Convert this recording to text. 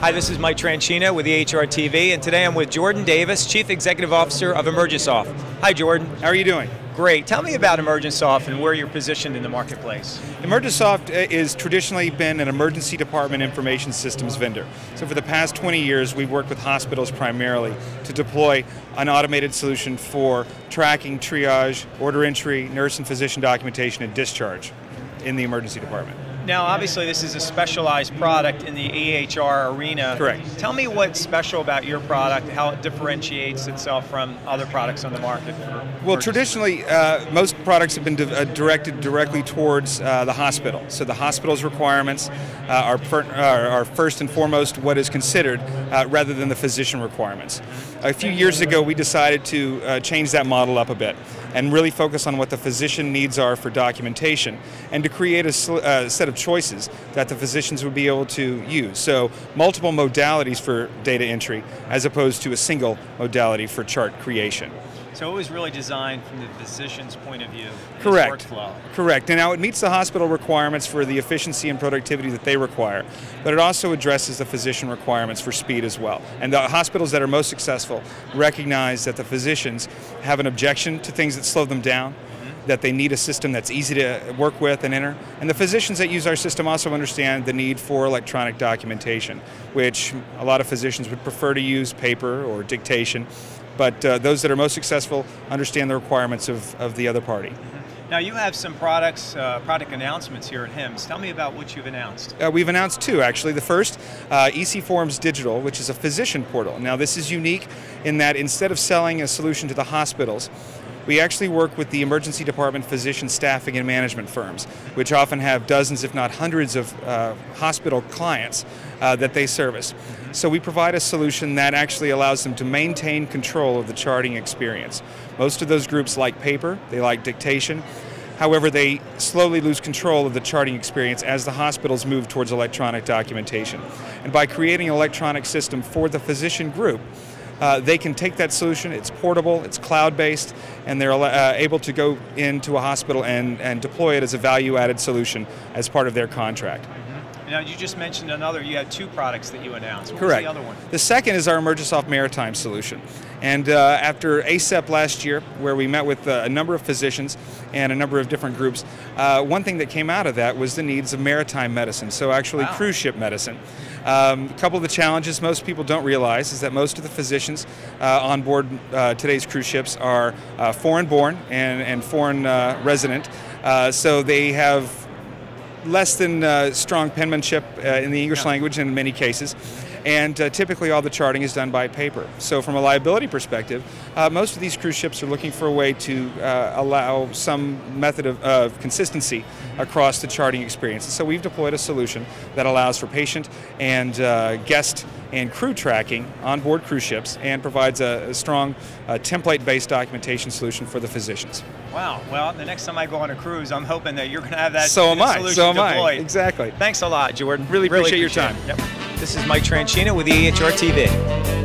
Hi, this is Mike Tranchina with EHR TV, and today I'm with Jordan Davis, Chief Executive Officer of Emergisoft. Hi, Jordan. How are you doing? Great. Tell me about Emergisoft and where you're positioned in the marketplace. Emergisoft uh, is traditionally been an emergency department information systems vendor. So for the past 20 years, we've worked with hospitals primarily to deploy an automated solution for tracking, triage, order entry, nurse and physician documentation, and discharge in the emergency department. Now, obviously, this is a specialized product in the EHR arena. Correct. Tell me what's special about your product, how it differentiates itself from other products on the market. well, traditionally, uh, most products have been di uh, directed directly towards uh, the hospital. So the hospital's requirements uh, are, are, are, first and foremost what is considered uh, rather than the physician requirements. A few years ago, we decided to uh, change that model up a bit and really focus on what the physician needs are for documentation and to create a uh, set of choices that the physicians would be able to use. So multiple modalities for data entry as opposed to a single modality for chart creation. So it was really designed from the physician's point of view. Correct. Workflow. Correct. And now it meets the hospital requirements for the efficiency and productivity that they require, but it also addresses the physician requirements for speed as well. And the hospitals that are most successful recognize that the physicians have an objection to things that slow them down that they need a system that's easy to work with and enter. And the physicians that use our system also understand the need for electronic documentation, which a lot of physicians would prefer to use paper or dictation, but uh, those that are most successful understand the requirements of, of the other party. Now you have some products, uh, product announcements here at HIMSS. Tell me about what you've announced. Uh, we've announced two actually. The first, uh, EC Forms Digital, which is a physician portal. Now this is unique in that instead of selling a solution to the hospitals, we actually work with the emergency department physician staffing and management firms, which often have dozens, if not hundreds, of uh, hospital clients uh, that they service. So we provide a solution that actually allows them to maintain control of the charting experience. Most of those groups like paper, they like dictation. However, they slowly lose control of the charting experience as the hospitals move towards electronic documentation. And by creating an electronic system for the physician group, uh, they can take that solution, it's portable, it's cloud-based, and they're uh, able to go into a hospital and, and deploy it as a value-added solution as part of their contract. Now, you just mentioned another, you had two products that you announced. What Correct. the other one? The second is our Emergisoft Maritime solution. And uh, after ACEP last year, where we met with uh, a number of physicians and a number of different groups, uh, one thing that came out of that was the needs of maritime medicine, so actually wow. cruise ship medicine. Um, a couple of the challenges most people don't realize is that most of the physicians uh, on board uh, today's cruise ships are uh, foreign born and, and foreign resident, so they have less than uh, strong penmanship uh, in the English yeah. language in many cases. And uh, typically, all the charting is done by paper. So, from a liability perspective, uh, most of these cruise ships are looking for a way to uh, allow some method of, of, consistency across the charting experience. So, we've deployed a solution that allows for patient and uh, guest and crew tracking on board cruise ships and provides a, a strong uh, template based documentation solution for the physicians. Wow. Well, the next time I go on a cruise, I'm hoping that you're going to have that so am I. So am deployed. I. Exactly. Thanks a lot, Jordan. Really appreciate, really appreciate your time. Yep. This is Mike Tranchina with EHR TV.